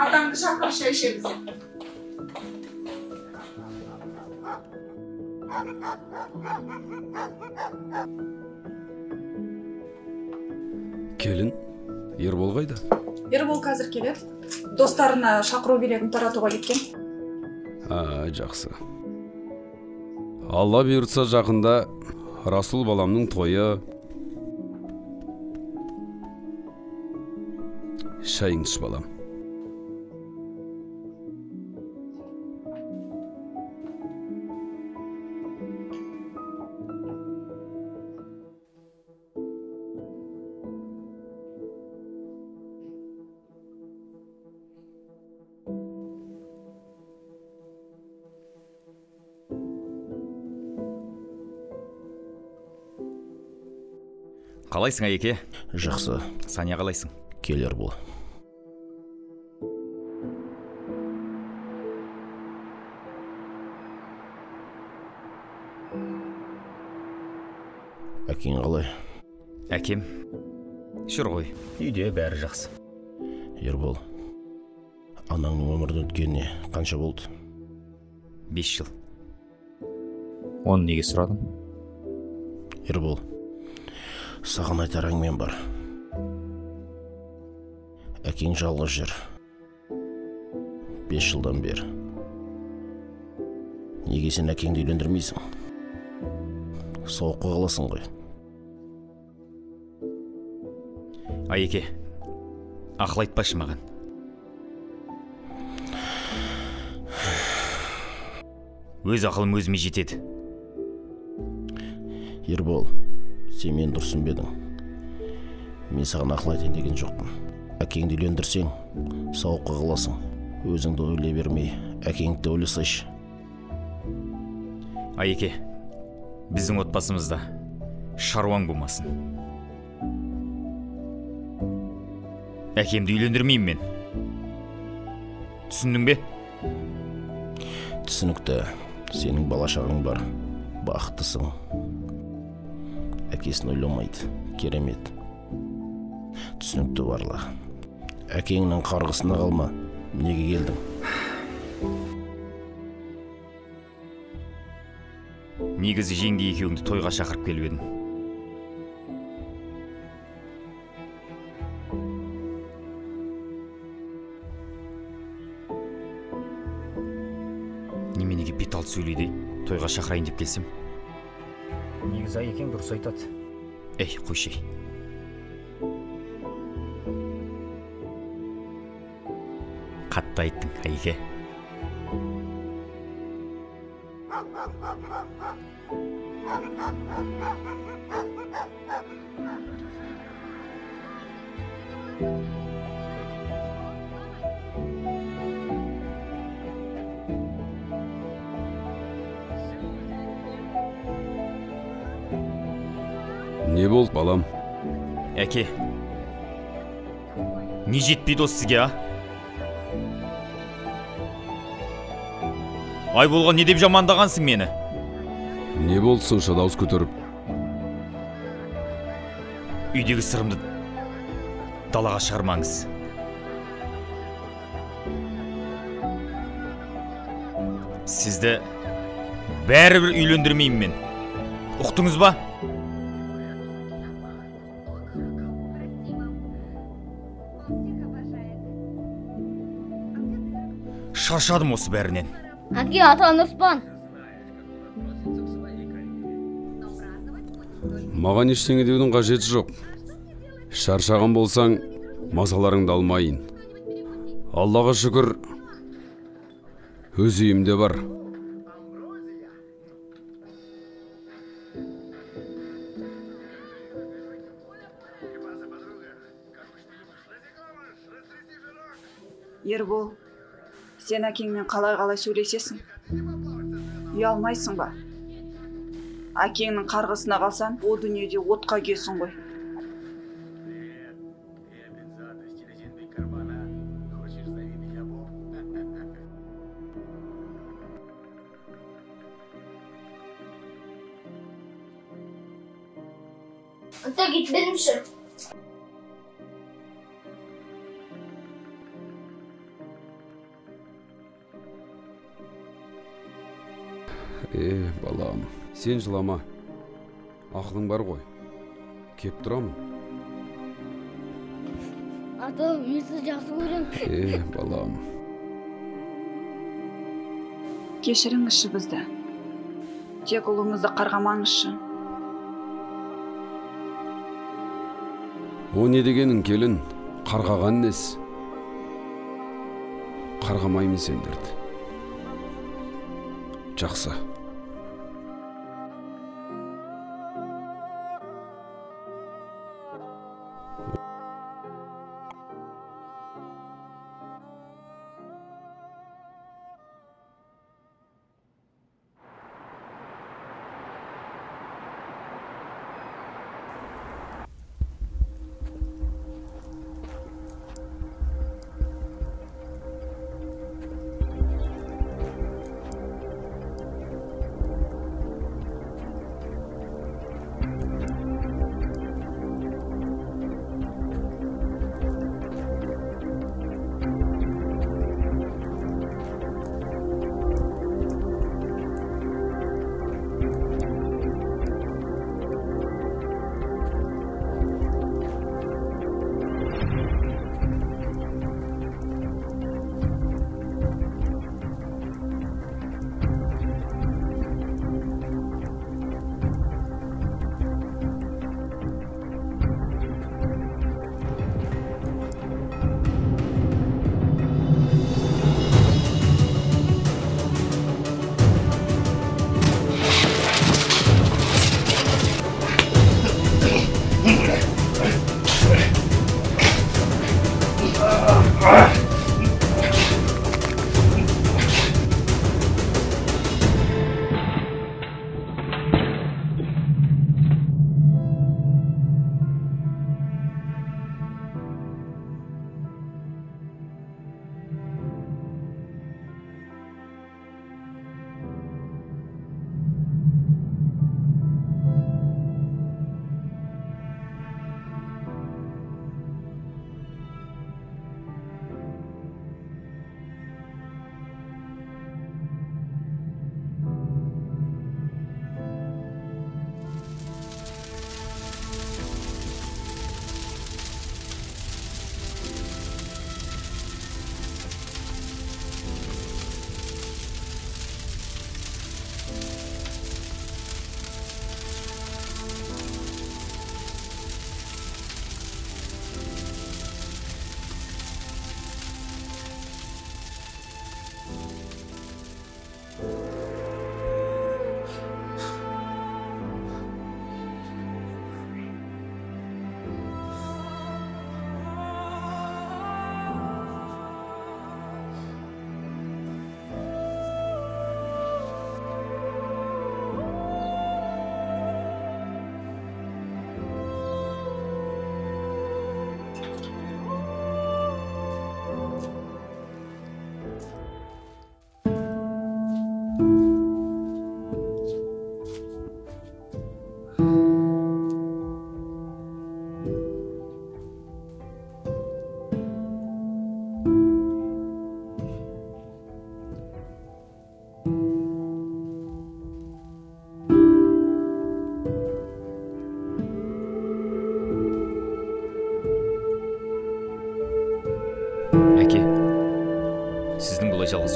атаңды шақыр шай ішеміз келін ербол қайда ербол қазір келеді достарына шақыру билетін таратуға кеткен. А жақсы. Алла бұйыртса жақында расул баламның тойы шайыңды іш балам. Қалайсың әйеке? Жақсы. Саня қалайсың? Кел ербол әкең қалай? Әкем? Жүр ғой. Үйде бәрі жақсы. Ербол анаңның өмірден өткеніне қанша болды? Бес жыл. Оны неге сұрадың? Ербол саған айтар әңгімем бар. Әкең жалғыз жүр. Бес жылдан бері. Неге сен әкеңді үйлендірмейсің? Соққы қаласың ғой. Айеке ақыл айтпашы маған. Өз ақылым өзіме жетеді. Ербол. Сен мені дұрыс түсінбедің мен саған ақыл айтайын деген жоқпын. Әкеңді үйлендірсең сауыққа қаласың. Өзіңді ойлай бермей әкеңді де ойласайшы. Айеке біздің отбасымызда шаруаң болмасын. Әкемді үйлендірмеймін мен. Түсіндің бе? Түсінікті. Сенің бала шағаң бар. Бақыттысың. Әкесін ойламайды керемет. Түсінікті барлық әкеңнің қарғысына қалма. Неге келдің? Негізі жеңге екеуіңді тойға шақырып келіп едім. Неменеге бет алды сөйлейді ей? тойға шақырайын деп келсем. Негізі айекең дұрыс айтады. Ей қойшы. Қатты айттың әйке болды балам әке не жетпейді осы сізге а ай болған не деп жамандағансың мені не болды сонша дауыс көтеріп үйдегі сырымды далаға шығармаңыз сізді бәрібір үйлендірмеймін мен ұқтыңыз ба шаршадым осы бәрінен. Әке атаң ұрыспан маған ештеңе деудің қажеті жоқ. Шаршаған болсаң мазаларыңды алмайын. Аллаға шүкір өз үйімде бар. Ербол. Сен әкеңмен қалай қалай сөйлесесің? Ұялмайсың ба? Әкеңнің қарғысына қалсаң о дүниеде отқа күйесің ғой. Ата е сен жылама. Ақылың бар ғой. Кеп тұрамын. Ата мен сізді жақсы көремін. е балам. Кешіріңізші бізді. Тек ұлыңызды қарғамаңызшы. О не дегенің келін. Қарғаған несі қарғамаймын сендерді. Жақсы.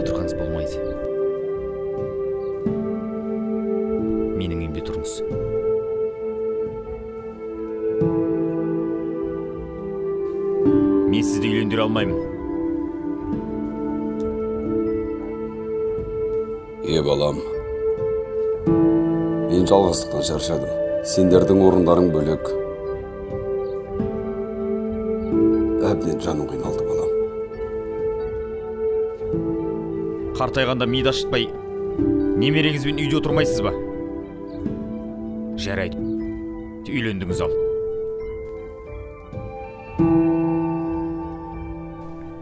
Отырғаныңыз болмайды менің үйімде тұрыңыз. Мен сізді үйлендіре алмаймын. Е балам. Мен жалғыздықтан шаршадым. Сендердің орындарың бөлек. Әбден жаным қиналды балам. Қартайғанда миды ашытпай немереңізбен үйде отырмайсыз ба? Жарайды үйлендіңіз ал.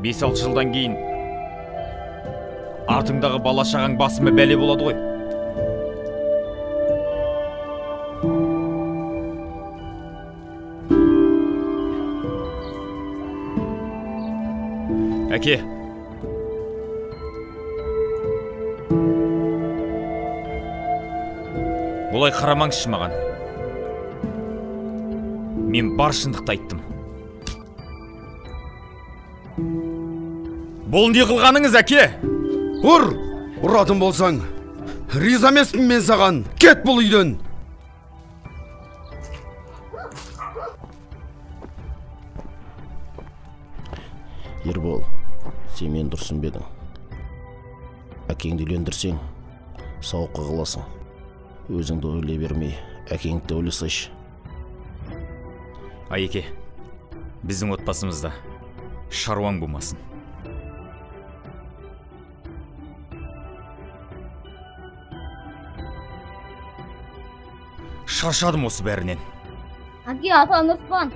Бес алты жылдан кейін артыңдағы бала шағаң басыма бәле болады ғой. Әке олай қарамаңызшы маған. Мен бар шындықты айттым. Бұл не қылғаныңыз әке? Ұр! Ұратын болсаң риза емеспін мен саған. Кет бұл үйден! Ербол сен мені дұрыс түсінбедің. Әкеңді үйлендірсең сауыққа қаласың. Өзіңді ойлай бермей әкеңді де ойласайшы айеке біздің отбасымызда шаруаң болмасын. Шаршадым осы бәрінен. Әке ата ұрыспан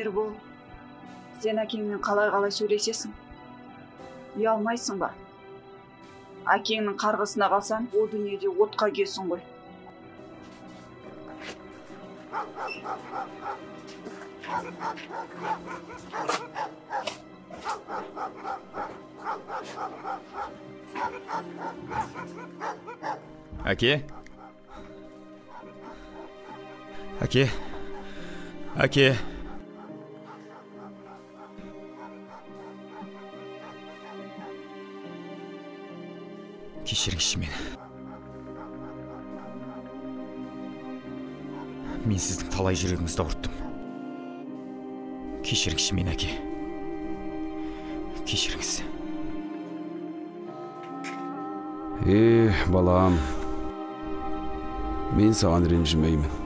ербол сен әкеңмен қалай қалай сөйлесесің? Ұялмайсың ба? Әкеңнің қарғысына қалсаң о дүниеде отқа күйесің ғой. Әке? Әке? Әке? Кешіріңізші мені мен сіздің талай жүрегіңізді ауырттым. Кешіріңізші мені әке. Кешіріңіз. Е балам. Мен саған ренжімеймін.